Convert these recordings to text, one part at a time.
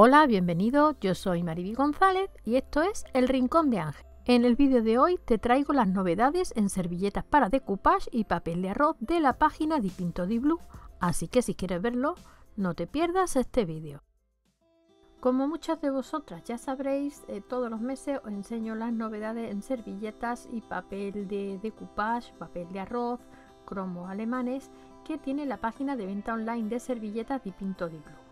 Hola, bienvenido, yo soy Mariby González y esto es El Rincón de Ángel. En el vídeo de hoy te traigo las novedades en servilletas para decoupage y papel de arroz de la página de Pinto di Blue, así que si quieres verlo, no te pierdas este vídeo. Como muchas de vosotras ya sabréis, eh, todos los meses os enseño las novedades en servilletas y papel de decoupage, papel de arroz, cromos alemanes que tiene la página de venta online de servilletas de Pinto di Blue.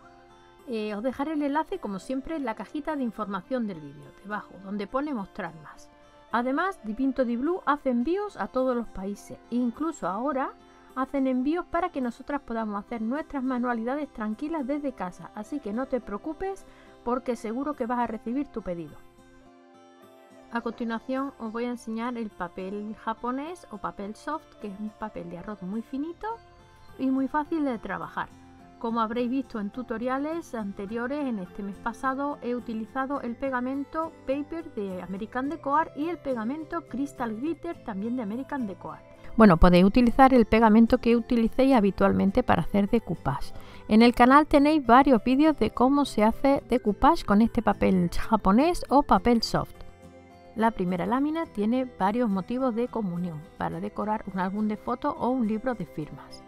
Eh, os dejaré el enlace como siempre en la cajita de información del vídeo, debajo, donde pone mostrar más. Además, Dipinto Di Blue hace envíos a todos los países, e incluso ahora hacen envíos para que nosotras podamos hacer nuestras manualidades tranquilas desde casa, así que no te preocupes porque seguro que vas a recibir tu pedido. A continuación os voy a enseñar el papel japonés o papel soft, que es un papel de arroz muy finito y muy fácil de trabajar. Como habréis visto en tutoriales anteriores, en este mes pasado he utilizado el pegamento Paper de American Decoar y el pegamento Crystal Glitter también de American Decoar. Bueno, podéis utilizar el pegamento que utilicéis habitualmente para hacer decoupage. En el canal tenéis varios vídeos de cómo se hace decoupage con este papel japonés o papel soft. La primera lámina tiene varios motivos de comunión para decorar un álbum de fotos o un libro de firmas.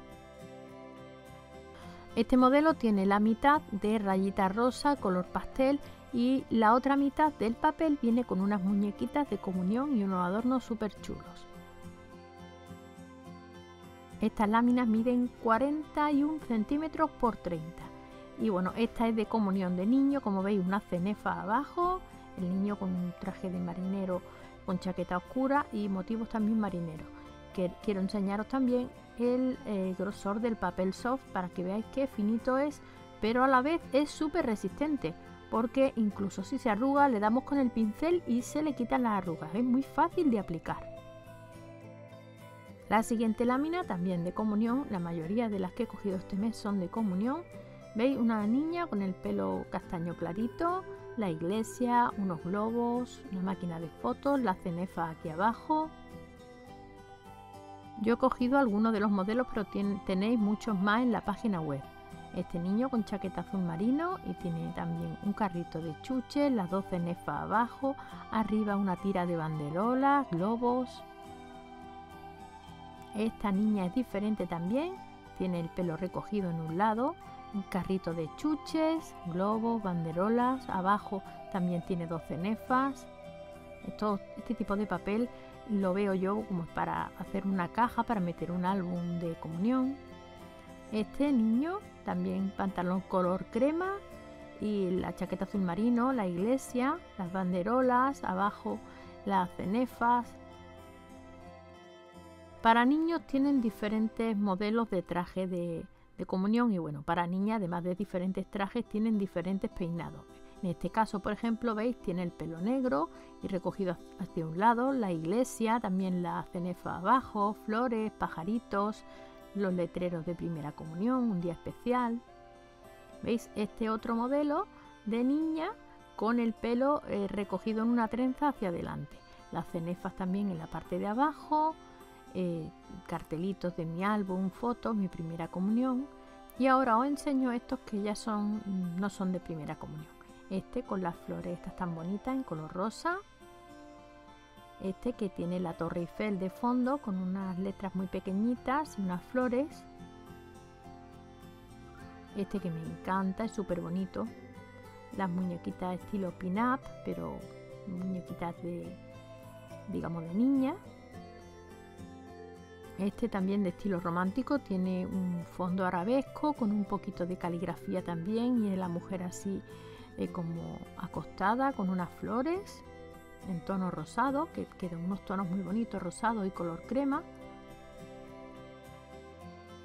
Este modelo tiene la mitad de rayita rosa color pastel y la otra mitad del papel viene con unas muñequitas de comunión y unos adornos súper chulos. Estas láminas miden 41 centímetros por 30 y bueno, esta es de comunión de niño, como veis una cenefa abajo, el niño con un traje de marinero con chaqueta oscura y motivos también marineros. quiero enseñaros también el eh, grosor del papel soft para que veáis qué finito es, pero a la vez es súper resistente porque incluso si se arruga le damos con el pincel y se le quitan las arrugas, es muy fácil de aplicar. La siguiente lámina también de comunión, la mayoría de las que he cogido este mes son de comunión. ¿Veis? Una niña con el pelo castaño clarito, la iglesia, unos globos, una máquina de fotos, la cenefa aquí abajo, yo he cogido algunos de los modelos, pero tenéis muchos más en la página web. Este niño con chaqueta azul marino y tiene también un carrito de chuches, las 12 nefas abajo, arriba una tira de banderolas, globos. Esta niña es diferente también, tiene el pelo recogido en un lado, un carrito de chuches, globos, banderolas, abajo también tiene 12 nefas. este tipo de papel lo veo yo como para hacer una caja para meter un álbum de comunión. Este niño también pantalón color crema y la chaqueta azul marino, la iglesia, las banderolas, abajo las cenefas. Para niños tienen diferentes modelos de traje de, de comunión y bueno, para niñas además de diferentes trajes tienen diferentes peinados. En este caso, por ejemplo, veis, tiene el pelo negro y recogido hacia un lado, la iglesia, también la cenefa abajo, flores, pajaritos, los letreros de primera comunión, un día especial. ¿Veis? Este otro modelo de niña con el pelo eh, recogido en una trenza hacia adelante. Las cenefas también en la parte de abajo, eh, cartelitos de mi álbum, fotos, mi primera comunión. Y ahora os enseño estos que ya son, no son de primera comunión. Este con las flores estas tan bonitas en color rosa. Este que tiene la Torre Eiffel de fondo con unas letras muy pequeñitas y unas flores. Este que me encanta, es súper bonito. Las muñequitas estilo pin-up, pero muñequitas de, digamos, de niña. Este también de estilo romántico, tiene un fondo arabesco con un poquito de caligrafía también y de la mujer así como acostada con unas flores en tono rosado, que quedan unos tonos muy bonitos, rosado y color crema.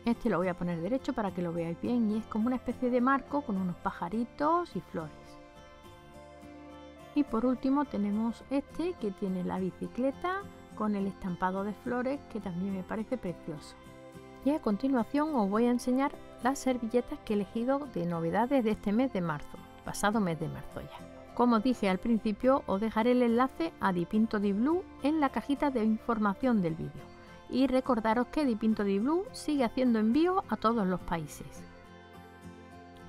Este lo voy a poner derecho para que lo veáis bien y es como una especie de marco con unos pajaritos y flores. Y por último tenemos este que tiene la bicicleta con el estampado de flores que también me parece precioso. Y a continuación os voy a enseñar las servilletas que he elegido de novedades de este mes de marzo pasado mes de marzo ya. Como dije al principio, os dejaré el enlace a Dipinto Di Blue en la cajita de información del vídeo. Y recordaros que Dipinto Di Blue sigue haciendo envíos a todos los países.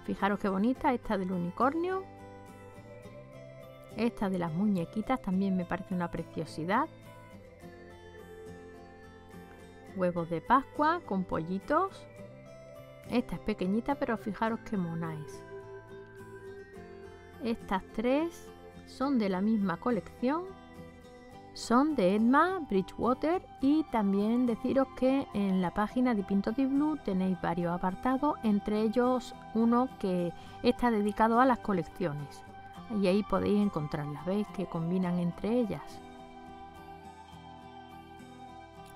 Fijaros qué bonita esta del unicornio. Esta de las muñequitas también me parece una preciosidad. Huevos de Pascua con pollitos. Esta es pequeñita, pero fijaros qué mona es. Estas tres son de la misma colección. Son de Edma, Bridgewater y también deciros que en la página de Pinto di Blue tenéis varios apartados, entre ellos uno que está dedicado a las colecciones. Y ahí podéis encontrarlas, veis que combinan entre ellas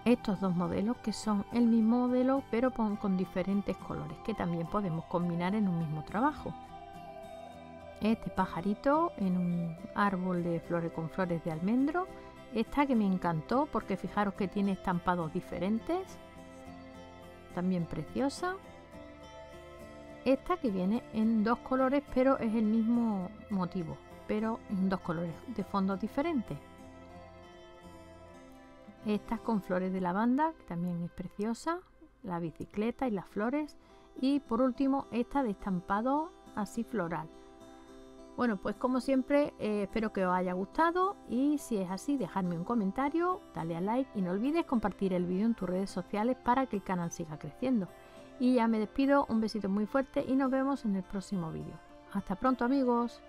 estos dos modelos que son el mismo modelo pero con, diferentes colores que también podemos combinar en un mismo trabajo. Este pajarito en un árbol de flores con flores de almendro. Esta que me encantó porque fijaros que tiene estampados diferentes. También preciosa. Esta que viene en dos colores pero es el mismo motivo, pero en dos colores de fondos diferentes. Estas con flores de lavanda, que también es preciosa, la bicicleta y las flores. Y por último, esta de estampado así floral. Bueno, pues como siempre, eh, espero que os haya gustado y si es así, dejadme un comentario, dale a like y no olvides compartir el vídeo en tus redes sociales para que el canal siga creciendo. Y ya me despido, un besito muy fuerte y nos vemos en el próximo vídeo. Hasta pronto amigos.